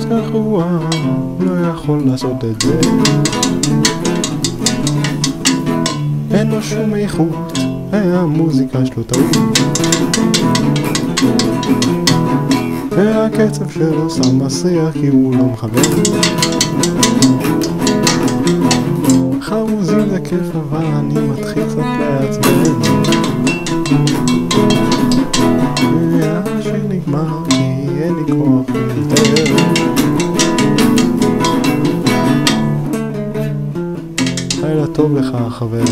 כך הוא לא יכול לעשות את זה. אין לו שום איכות, המוזיקה שלו טעות. והקצב שלו שם מסריח כי הוא לא מכוון חרוזים זה כיף אבל אני מתחיל קצת לעצבן נגמר כי אין לי כוח יותר לילה טוב לך חבר